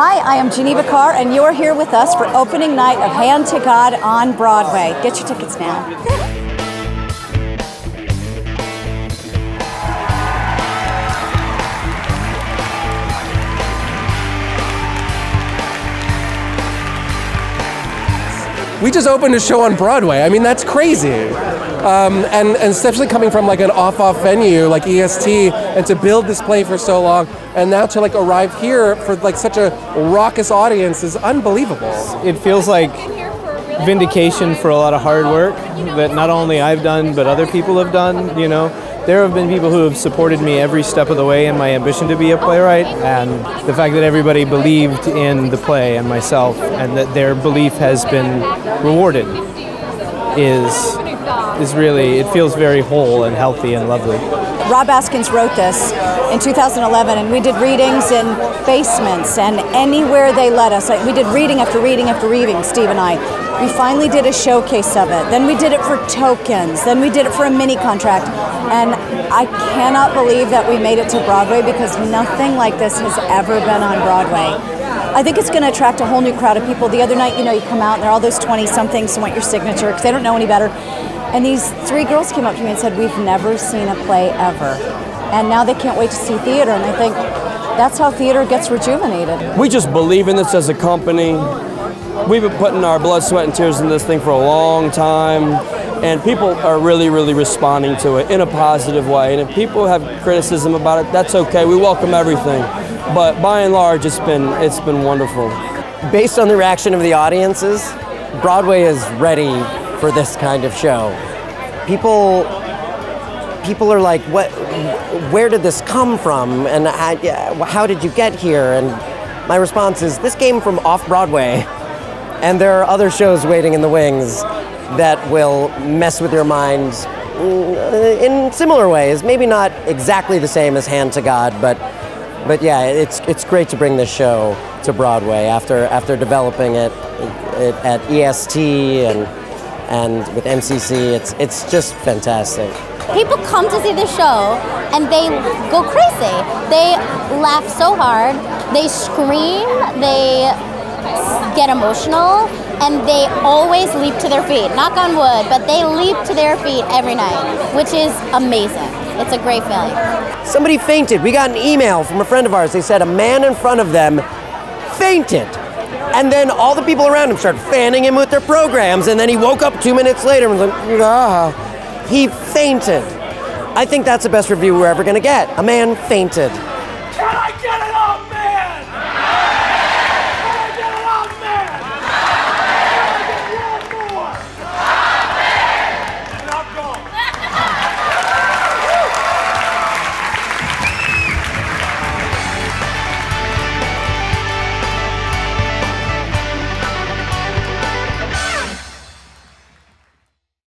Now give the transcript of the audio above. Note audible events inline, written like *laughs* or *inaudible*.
Hi, I am Geneva Carr, and you're here with us for opening night of Hand to God on Broadway. Get your tickets now. We just opened a show on Broadway. I mean, that's crazy. Um, and, and especially coming from like an off-off venue like EST, and to build this play for so long, and now to like arrive here for like such a raucous audience is unbelievable. It feels like vindication for a lot of hard work that not only I've done but other people have done. You know, there have been people who have supported me every step of the way in my ambition to be a playwright, and the fact that everybody believed in the play and myself, and that their belief has been rewarded, is is really it feels very whole and healthy and lovely. Rob Askins wrote this in 2011, and we did readings in basements and anywhere they let us. We did reading after reading after reading, Steve and I. We finally did a showcase of it. Then we did it for tokens. Then we did it for a mini contract. And I cannot believe that we made it to Broadway because nothing like this has ever been on Broadway. I think it's going to attract a whole new crowd of people. The other night, you know, you come out and there are all those 20 somethings who want your signature because they don't know any better. And these three girls came up to me and said, We've never seen a play ever. And now they can't wait to see theater. And I think that's how theater gets rejuvenated. We just believe in this as a company. We've been putting our blood, sweat, and tears in this thing for a long time and people are really, really responding to it in a positive way. And if people have criticism about it, that's okay. We welcome everything. But by and large, it's been it's been wonderful. Based on the reaction of the audiences, Broadway is ready for this kind of show. People people are like, "What? Where did this come from? And how, how did you get here?" And my response is, "This came from off Broadway." *laughs* And there are other shows waiting in the wings that will mess with your mind mm, in similar ways. Maybe not exactly the same as Hand to God, but but yeah, it's it's great to bring this show to Broadway after after developing it, it at EST and and with MCC. It's it's just fantastic. People come to see the show and they go crazy. They laugh so hard, they scream, they get emotional, and they always leap to their feet. Knock on wood, but they leap to their feet every night, which is amazing. It's a great feeling. Somebody fainted. We got an email from a friend of ours. They said a man in front of them fainted. And then all the people around him started fanning him with their programs, and then he woke up two minutes later and was like, ah. He fainted. I think that's the best review we're ever going to get. A man fainted.